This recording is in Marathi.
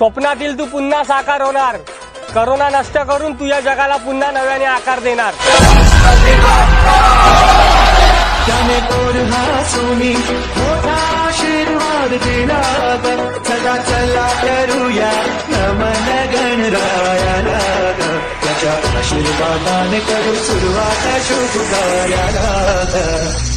स्वप्नातील तू पुन्हा साकार होणार. करोना नष्ट करून तू या जगाला पुन्हा नव्याने आकार देणार. त्याने मोठा आशीर्वाद दिला सदा चला करूया नमन गणरायाला त्याच्या आशीर्वादाने करू सुरुवात शुभ कार्याला